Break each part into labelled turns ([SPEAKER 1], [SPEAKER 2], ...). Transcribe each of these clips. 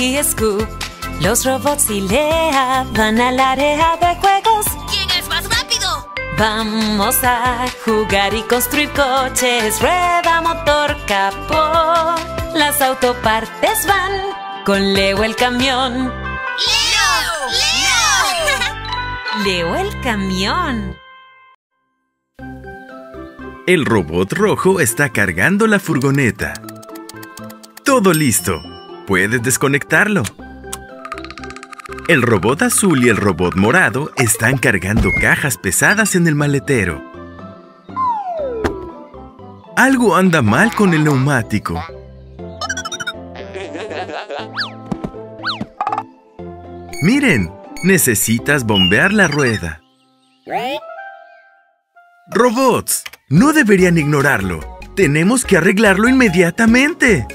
[SPEAKER 1] y Scoop. Los robots y Lea van al área de juegos.
[SPEAKER 2] ¿Quién es más rápido?
[SPEAKER 1] Vamos a jugar y construir coches, rueda, motor, capó. Las autopartes van con Leo el camión.
[SPEAKER 2] ¡Leo! ¡Leo!
[SPEAKER 1] Leo el camión.
[SPEAKER 3] El robot rojo está cargando la furgoneta. Todo listo. Puedes desconectarlo. El robot azul y el robot morado están cargando cajas pesadas en el maletero. Algo anda mal con el neumático. Miren, necesitas bombear la rueda. Robots, no deberían ignorarlo. Tenemos que arreglarlo inmediatamente.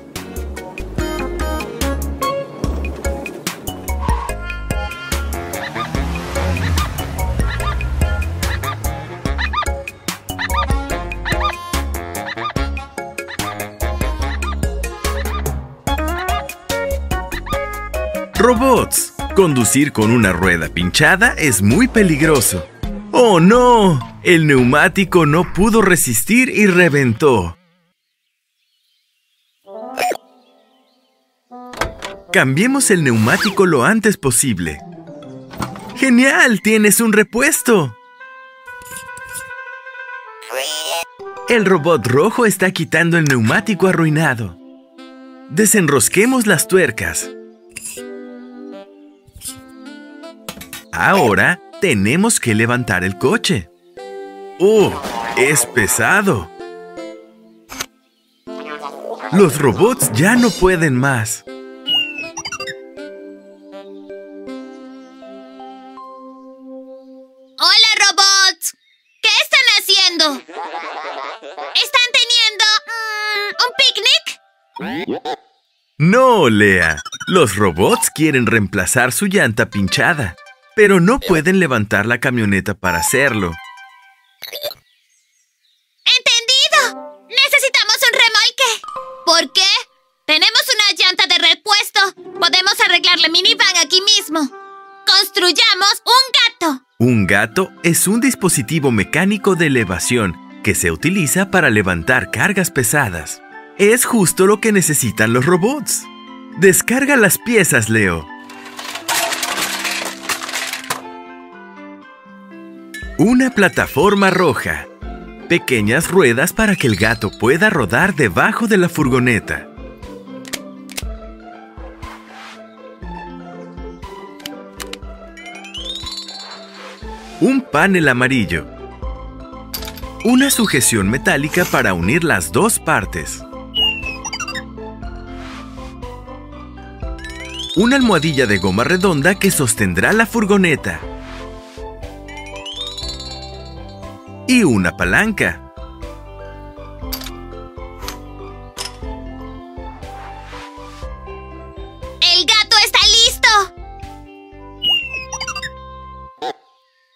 [SPEAKER 3] Robots, conducir con una rueda pinchada es muy peligroso. ¡Oh no! El neumático no pudo resistir y reventó. Cambiemos el neumático lo antes posible. ¡Genial! ¡Tienes un repuesto! El robot rojo está quitando el neumático arruinado. Desenrosquemos las tuercas. Ahora tenemos que levantar el coche. ¡Oh! ¡Es pesado! Los robots ya no pueden más.
[SPEAKER 2] ¡Hola, robots! ¿Qué están haciendo? ¿Están teniendo mm, un picnic?
[SPEAKER 3] No, Lea. Los robots quieren reemplazar su llanta pinchada, pero no pueden levantar la camioneta para hacerlo.
[SPEAKER 2] ¡Entendido! Necesitamos un remolque. ¿Por qué? Tenemos una llanta de repuesto. Podemos arreglar la minivan aquí mismo. Construyamos un gato.
[SPEAKER 3] Un gato es un dispositivo mecánico de elevación que se utiliza para levantar cargas pesadas. Es justo lo que necesitan los robots. Descarga las piezas, Leo. Una plataforma roja. Pequeñas ruedas para que el gato pueda rodar debajo de la furgoneta. Un panel amarillo. Una sujeción metálica para unir las dos partes. Una almohadilla de goma redonda que sostendrá la furgoneta. Y una palanca.
[SPEAKER 2] ¡El gato está listo!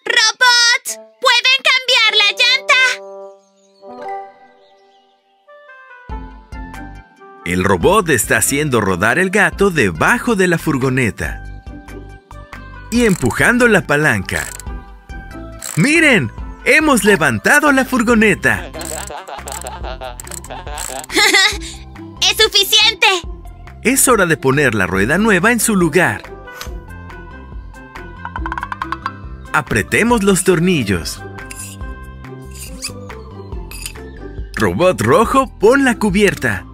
[SPEAKER 2] ¡Robots! ¿Pueden cambiar la llanta?
[SPEAKER 3] El robot está haciendo rodar el gato debajo de la furgoneta. Y empujando la palanca. ¡Miren! ¡Hemos levantado la furgoneta!
[SPEAKER 2] ¡Es suficiente!
[SPEAKER 3] Es hora de poner la rueda nueva en su lugar. Apretemos los tornillos. Robot rojo, pon la cubierta.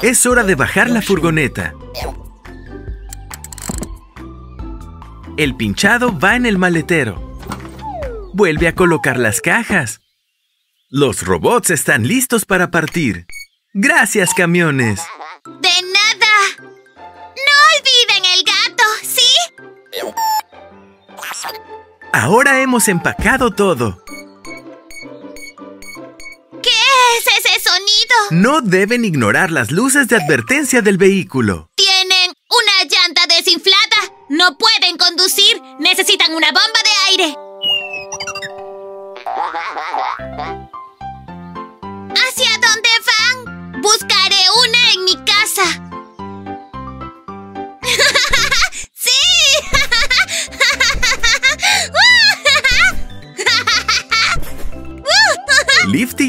[SPEAKER 3] Es hora de bajar la furgoneta. El pinchado va en el maletero. Vuelve a colocar las cajas. Los robots están listos para partir. Gracias, camiones.
[SPEAKER 2] ¡De nada! ¡No olviden el gato! ¿Sí?
[SPEAKER 3] Ahora hemos empacado todo.
[SPEAKER 2] ¿Qué es ese sonido?
[SPEAKER 3] No deben ignorar las luces de advertencia del vehículo.
[SPEAKER 2] Tienen una llanta desinflada. No pueden conducir. Necesitan una bomba de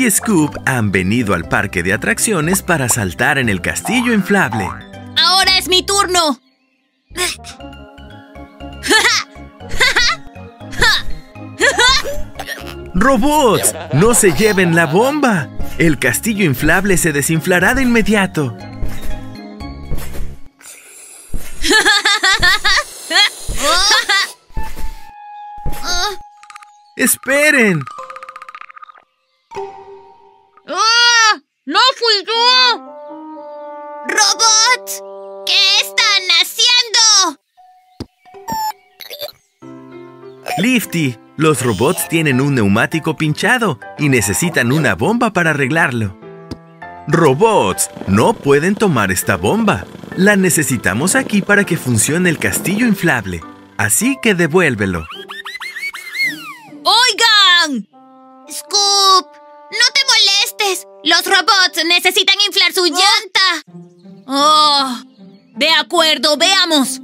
[SPEAKER 3] y Scoop han venido al parque de atracciones para saltar en el castillo inflable.
[SPEAKER 2] Ahora es mi turno.
[SPEAKER 3] ¡Robots! ¡No se lleven la bomba! El castillo inflable se desinflará de inmediato. ¡Esperen! Lifty, los robots tienen un neumático pinchado y necesitan una bomba para arreglarlo. Robots, no pueden tomar esta bomba. La necesitamos aquí para que funcione el castillo inflable. Así que devuélvelo.
[SPEAKER 2] ¡Oigan! Scoop, no te molestes. Los robots necesitan inflar su llanta. Oh, de acuerdo, veamos.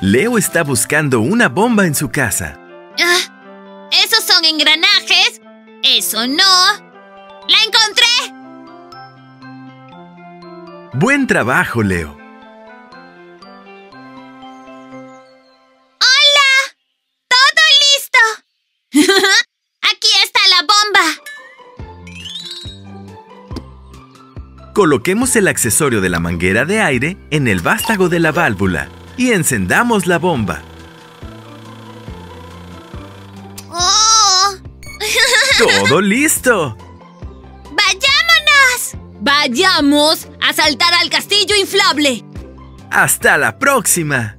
[SPEAKER 3] Leo está buscando una bomba en su casa.
[SPEAKER 2] Ah, ¿Esos son engranajes? Eso no. ¡La encontré!
[SPEAKER 3] Buen trabajo, Leo.
[SPEAKER 2] ¡Hola! ¡Todo listo! Aquí está la bomba.
[SPEAKER 3] Coloquemos el accesorio de la manguera de aire en el vástago de la válvula y encendamos la bomba.
[SPEAKER 2] ¡Oh!
[SPEAKER 3] ¡Todo listo!
[SPEAKER 2] ¡Vayámonos! ¡Vayamos a saltar al castillo inflable!
[SPEAKER 3] ¡Hasta la próxima!